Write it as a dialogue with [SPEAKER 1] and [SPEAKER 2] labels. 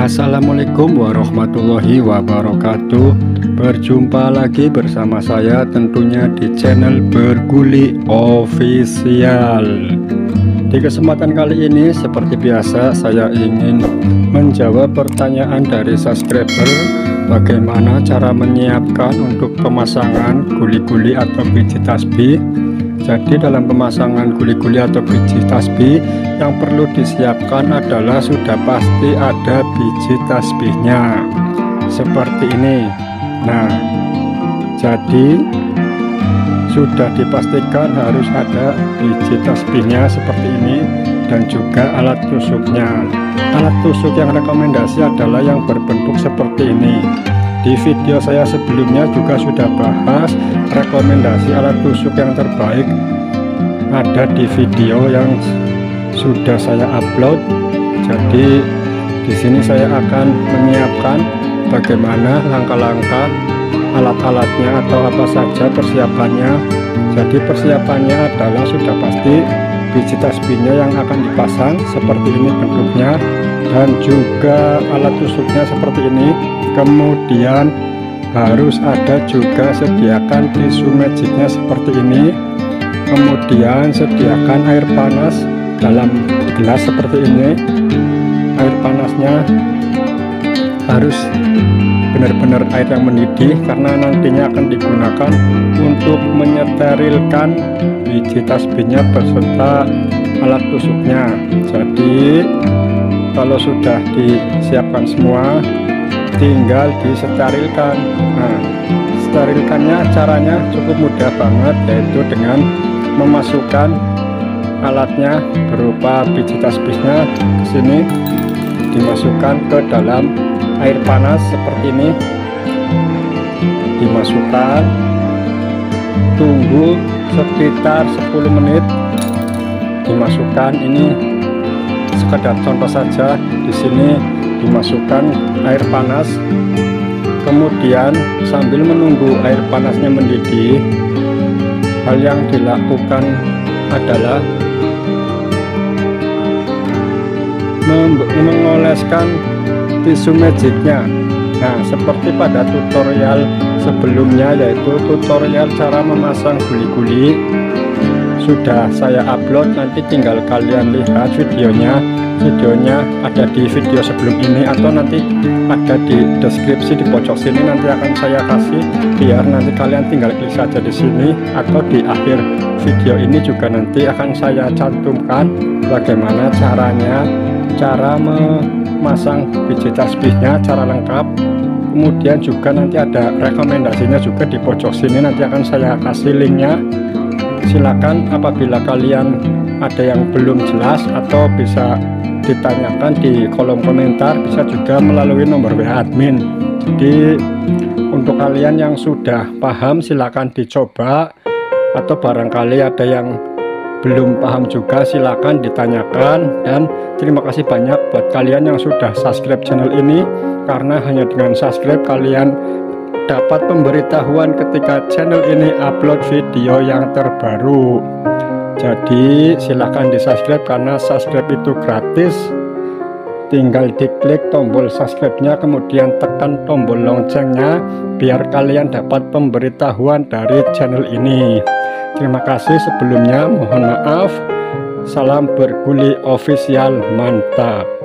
[SPEAKER 1] Assalamualaikum warahmatullahi wabarakatuh. Berjumpa lagi bersama saya tentunya di channel Berguli Official. Di kesempatan kali ini seperti biasa saya ingin menjawab pertanyaan dari subscriber Bagaimana cara menyiapkan untuk pemasangan guli-guli atau biji tasbih. Jadi dalam pemasangan guli-guli atau biji tasbih yang perlu disiapkan adalah sudah pasti ada biji tasbihnya seperti ini. Nah, jadi sudah dipastikan harus ada biji tasbihnya seperti ini dan juga alat tusuknya. Alat tusuk yang rekomendasi adalah yang berbentuk seperti ini di video saya sebelumnya juga sudah bahas rekomendasi alat tusuk yang terbaik ada di video yang sudah saya upload. Jadi di sini saya akan menyiapkan bagaimana langkah-langkah alat-alatnya atau apa saja persiapannya. Jadi persiapannya adalah sudah pasti biji tasbihnya yang akan dipasang seperti ini bentuknya dan juga alat tusuknya seperti ini. Kemudian harus ada juga sediakan tisu magicnya seperti ini. Kemudian sediakan air panas dalam gelas seperti ini air panasnya harus benar-benar air yang mendidih karena nantinya akan digunakan untuk menyeterilkan biji tasbihnya beserta alat tusuknya. Jadi kalau sudah disiapkan semua tinggal disterilkan. Nah sterilkannya caranya cukup mudah banget yaitu dengan memasukkan alatnya berupa biji tasbihnya ke sini dimasukkan ke dalam air panas seperti ini. Dimasukkan tunggu sekitar 10 menit. Dimasukkan ini sekedar contoh saja di sini dimasukkan air panas. Kemudian sambil menunggu air panasnya mendidih hal yang dilakukan adalah mengoleskan tisu magicnya. Nah seperti pada tutorial sebelumnya yaitu tutorial cara memasang guli-guli. Sudah saya upload nanti tinggal kalian lihat videonya. Videonya ada di video sebelum ini atau nanti ada di deskripsi di pojok sini. Nanti akan saya kasih biar nanti kalian tinggal klik saja di sini atau di akhir video ini juga nanti akan saya cantumkan bagaimana caranya cara memasang biji tasbihnya cara lengkap. Kemudian juga nanti ada rekomendasinya juga di pojok sini nanti akan saya kasih linknya. Silakan apabila kalian ada yang belum jelas atau bisa ditanyakan di kolom komentar bisa juga melalui nomor WA admin. Jadi untuk kalian yang sudah paham silahkan dicoba. Atau barangkali ada yang belum paham juga silahkan ditanyakan. Dan terima kasih banyak buat kalian yang sudah subscribe channel ini. Karena hanya dengan subscribe kalian dapat pemberitahuan ketika channel ini upload video yang terbaru. Jadi silahkan di subscribe karena subscribe itu gratis. Tinggal diklik tombol subscribe nya kemudian tekan tombol loncengnya biar kalian dapat pemberitahuan dari channel ini terima kasih. Sebelumnya mohon maaf. Salam berguli official mantap